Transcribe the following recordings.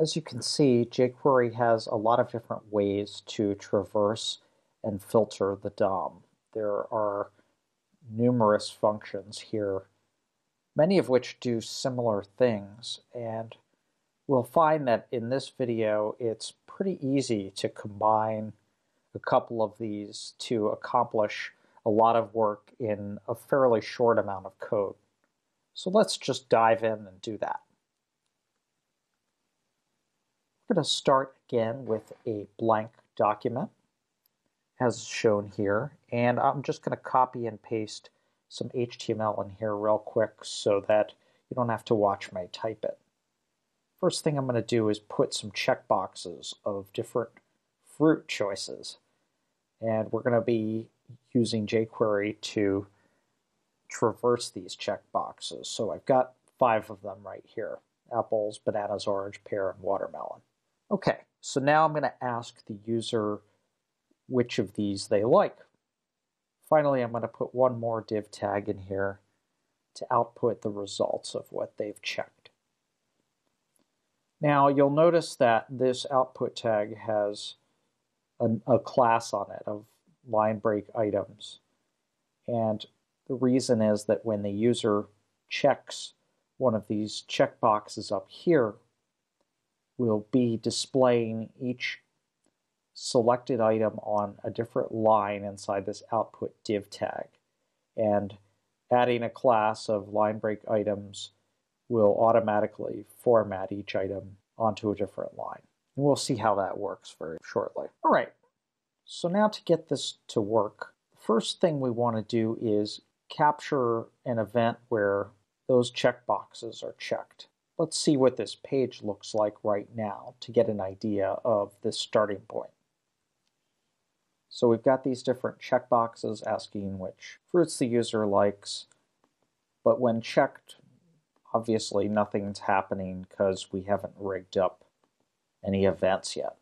As you can see, jQuery has a lot of different ways to traverse and filter the DOM. There are numerous functions here, many of which do similar things, and we'll find that in this video it's pretty easy to combine a couple of these to accomplish a lot of work in a fairly short amount of code. So let's just dive in and do that. We're going to start again with a blank document as shown here and I'm just going to copy and paste some HTML in here real quick so that you don't have to watch me type it. First thing I'm going to do is put some checkboxes of different fruit choices and we're going to be using jQuery to traverse these checkboxes. So I've got five of them right here. Apples, bananas, orange, pear, and watermelon. Okay, so now I'm going to ask the user which of these they like. Finally, I'm going to put one more div tag in here to output the results of what they've checked. Now, you'll notice that this output tag has a, a class on it of line break items. And the reason is that when the user checks one of these checkboxes up here, we'll be displaying each selected item on a different line inside this output div tag. And adding a class of line break items will automatically format each item onto a different line. And we'll see how that works very shortly. All right, so now to get this to work, the first thing we want to do is capture an event where those checkboxes are checked. Let's see what this page looks like right now to get an idea of this starting point. So we've got these different checkboxes asking which fruits the user likes, but when checked, obviously nothing's happening because we haven't rigged up any events yet.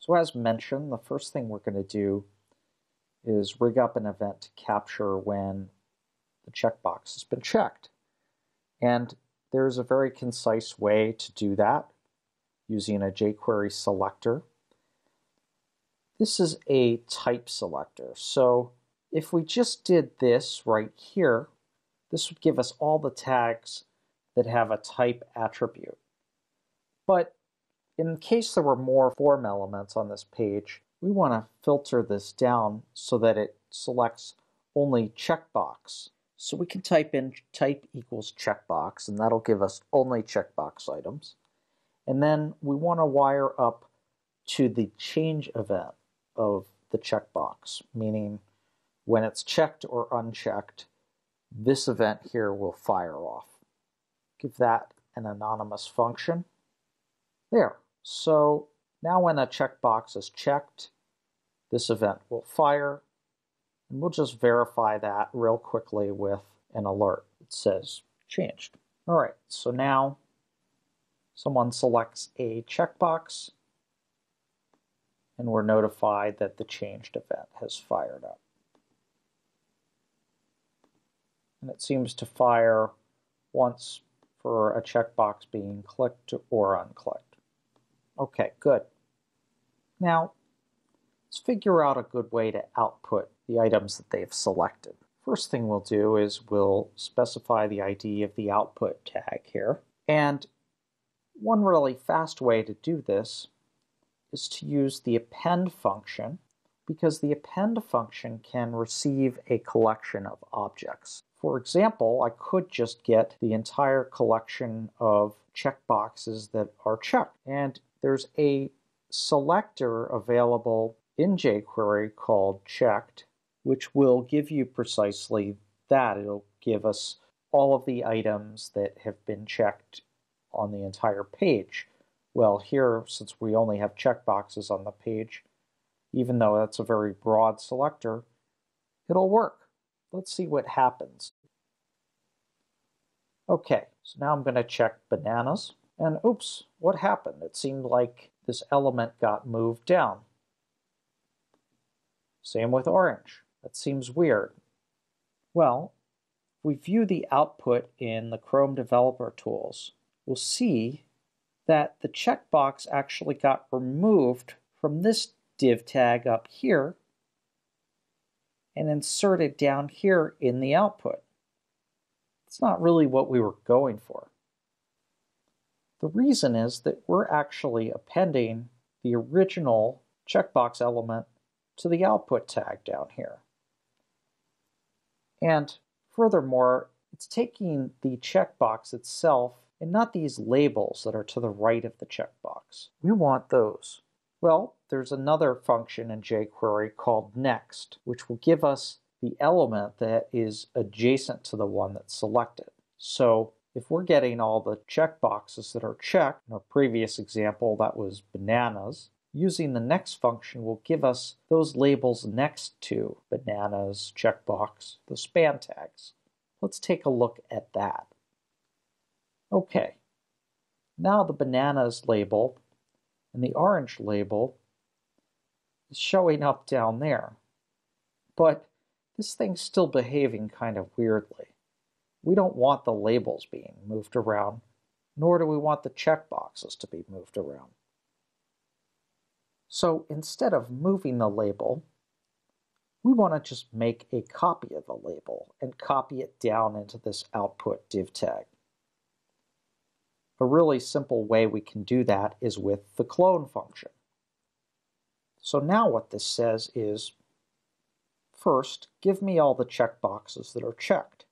So as mentioned, the first thing we're going to do is rig up an event to capture when the checkbox has been checked. And there's a very concise way to do that using a jQuery selector. This is a type selector. So if we just did this right here, this would give us all the tags that have a type attribute. But in case there were more form elements on this page, we want to filter this down so that it selects only checkbox. So we can type in type equals checkbox, and that'll give us only checkbox items. And then we want to wire up to the change event of the checkbox, meaning when it's checked or unchecked, this event here will fire off. Give that an anonymous function. There. So now when a checkbox is checked, this event will fire. And we'll just verify that real quickly with an alert It says changed. All right, so now someone selects a checkbox and we're notified that the changed event has fired up. And it seems to fire once for a checkbox being clicked or unclicked. Okay, good. Now, let's figure out a good way to output the items that they've selected. First thing we'll do is we'll specify the ID of the output tag here. And one really fast way to do this is to use the append function because the append function can receive a collection of objects. For example, I could just get the entire collection of checkboxes that are checked. And there's a selector available in jQuery called checked, which will give you precisely that. It'll give us all of the items that have been checked on the entire page. Well, here, since we only have checkboxes on the page, even though that's a very broad selector, it'll work. Let's see what happens. Okay, so now I'm going to check bananas. And oops, what happened? It seemed like this element got moved down. Same with orange. That seems weird. Well, if we view the output in the Chrome Developer Tools, we'll see that the checkbox actually got removed from this div tag up here and inserted down here in the output. It's not really what we were going for. The reason is that we're actually appending the original checkbox element to the output tag down here. And furthermore, it's taking the checkbox itself and not these labels that are to the right of the checkbox. We want those. Well, there's another function in jQuery called next, which will give us the element that is adjacent to the one that's selected. So if we're getting all the checkboxes that are checked, in our previous example that was bananas, using the next function will give us those labels next to bananas, checkbox, the span tags. Let's take a look at that. Okay, now the bananas label and the orange label is showing up down there. But this thing's still behaving kind of weirdly. We don't want the labels being moved around, nor do we want the checkboxes to be moved around. So instead of moving the label, we want to just make a copy of the label and copy it down into this output div tag. A really simple way we can do that is with the clone function. So now what this says is, first, give me all the checkboxes that are checked.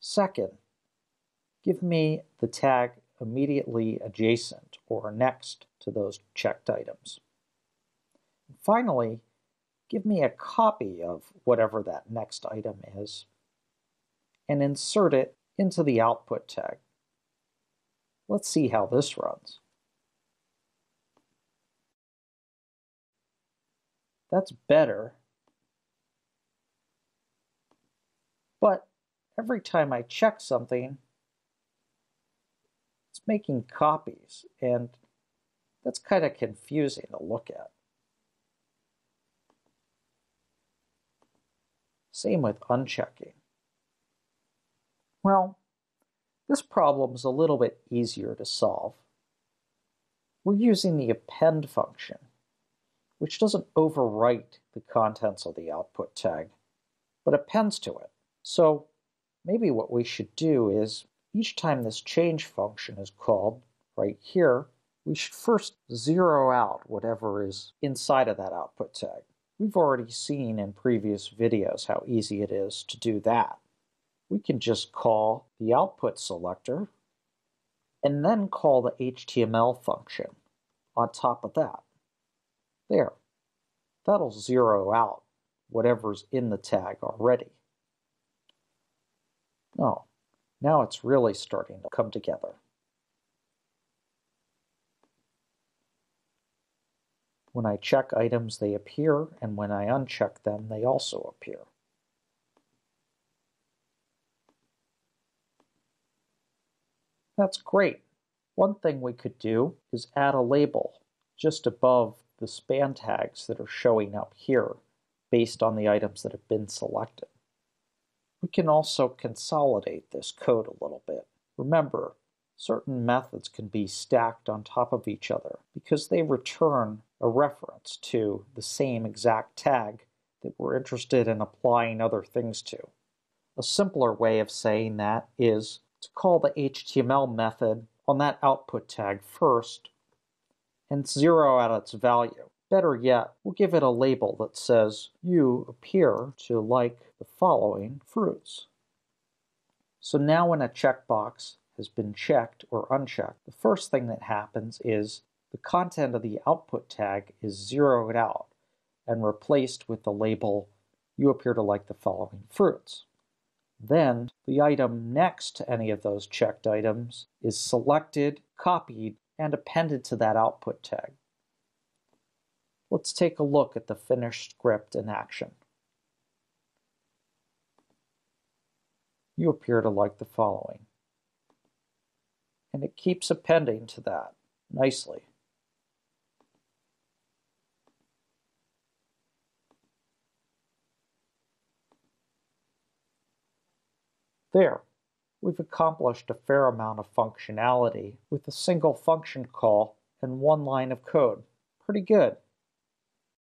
Second, give me the tag immediately adjacent or next to those checked items. And finally, give me a copy of whatever that next item is and insert it into the output tag. Let's see how this runs. That's better. But every time I check something, making copies, and that's kind of confusing to look at. Same with unchecking. Well, this problem is a little bit easier to solve. We're using the append function, which doesn't overwrite the contents of the output tag, but appends to it. So maybe what we should do is each time this change function is called, right here, we should first zero out whatever is inside of that output tag. We've already seen in previous videos how easy it is to do that we can just call the output selector and then call the HTML function on top of that. There. That'll zero out whatever's in the tag already. Oh, now it's really starting to come together. When I check items, they appear, and when I uncheck them, they also appear. That's great. One thing we could do is add a label just above the span tags that are showing up here based on the items that have been selected. We can also consolidate this code a little bit. Remember, certain methods can be stacked on top of each other because they return a reference to the same exact tag that we're interested in applying other things to. A simpler way of saying that is to call the HTML method on that output tag first and zero out its value. Better yet, we'll give it a label that says you appear to like the following fruits. So now when a checkbox has been checked or unchecked, the first thing that happens is the content of the output tag is zeroed out and replaced with the label you appear to like the following fruits. Then the item next to any of those checked items is selected, copied, and appended to that output tag. Let's take a look at the finished script in action. You appear to like the following. And it keeps appending to that nicely. There. we've accomplished a fair amount of functionality with a single function call and one line of code. Pretty good.